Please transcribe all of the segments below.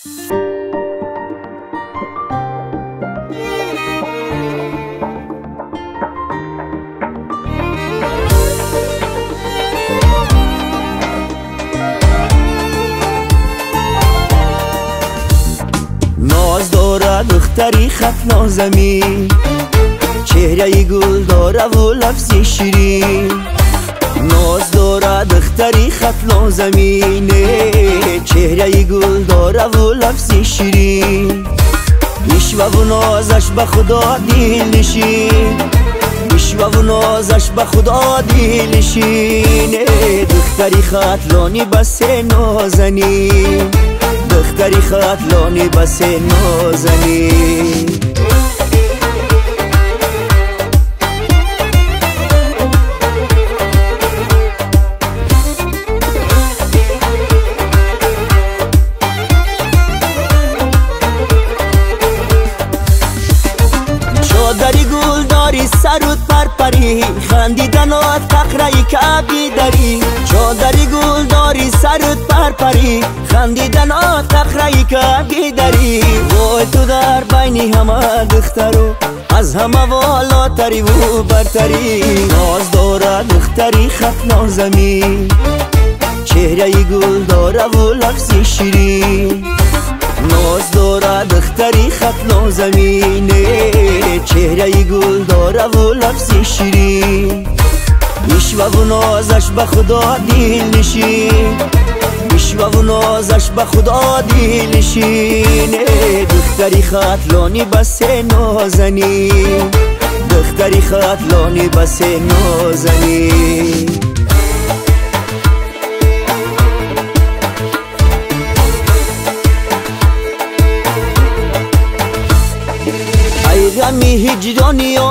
ناز داره دختری خط نازمی. چهره گل داره و لفظ شیرین. ناز دختری خط نازمینه چهره گل داره و لفظ شیرین. می‌شوه و نازش به خدا دیل نشین. و نازش به خدا دیل نشینه دختری خط لانی بس نازنین. دختری خطلانی بس نازنی خندیدن و تقرایی که داری. چادری گل داری سرود پرپری. خندیدن و تقرایی که داری. وای تو در بینی همه دخترو از همه والاتری و برتری. ناز داره دختری خط نازمی چهره گل داره و لفظ شیرین. ناز داره دختری خط نازمینه چهره گل داره و لفظ شیرین. می‌شوه و نازش به خدا دیل نشین. می‌شوه و نازش به خدا دیل نشینه دختری خط لانی بس نازنی دختری خط لانی بس نازنی ғами ҳиҷрониё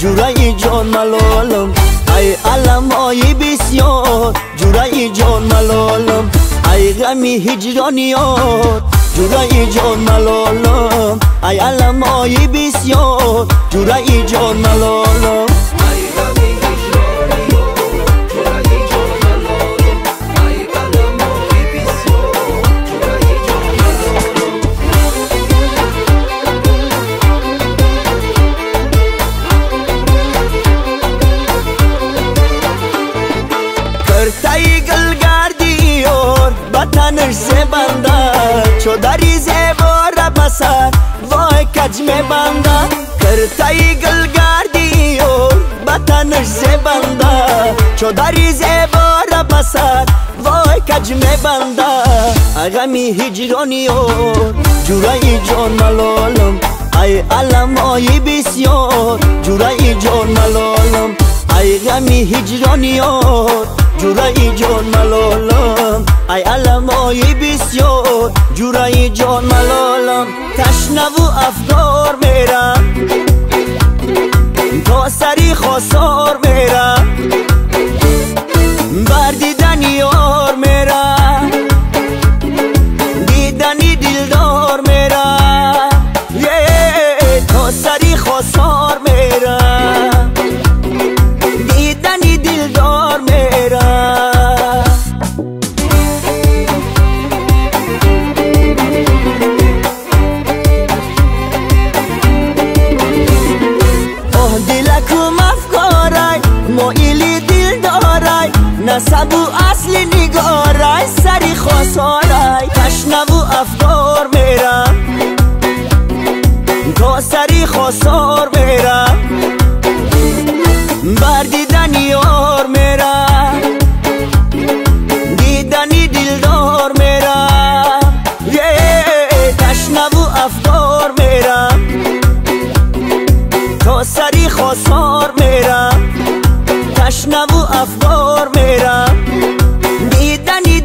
ҷураи ҷон малолам ай аламҳои бисьёр ҷураи ҷон малолам ай ғами ҳиҷрониё ҷураи ҷон малолам ай аламҳои бисьёр ҷураи ҷон малолам Vatanësh se banda. Qodari ze bora basar Voj ka gjme banda. Kërta i gëllgardi i or Vatanësh se banda. Qodari ze bora basar Voj ka gjme banda. Agami hijroni or Gjuraj gjon malolëm Ay alam oyi bisyor Gjuraj gjon malolëm Ay gami hijroni or Gjuraj gjon malolëm ای علم های بسیار جورای جان ملالم تشنه و افکار میرم. تا سری خسار دارای نسب و اصل نگارای سری خواستارای تشنه و افکار میرم. تا سری خواستار ташнаву афгор мерам. Дидани